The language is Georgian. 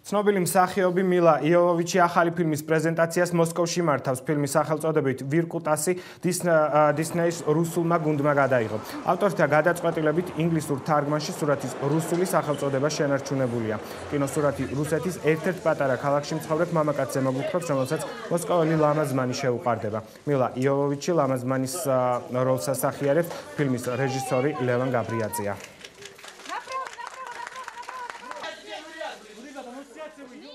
ცნობილი მსახიობი მილა იოვოვიჩი ახალი ფილმის პრეზენტაციას მოსკოვში იმართავს. ფილმის სახელწოდებით ვირკუტასი დისნეის რუსულმა გუნდმა გადაიღო. ავტორთა გადაწყვეტილებით ინგლისურ თარგმანში სურათის რუსული სახელწოდება შენარჩუნებულია. კინოსურათი რუსეთის ერთ-ერთ პატარა ქალაქში მცხოვრებ მამაკაცზე მოგვითხრობს, რომელსაც მოსკოველი ლამაზმანი შეუყვარდება. მილა იოვოვიჩი ლამაზმანის როლს ასახიერებს ფილმის რეჟისორი ლევან გაბრიაძეა. That's a.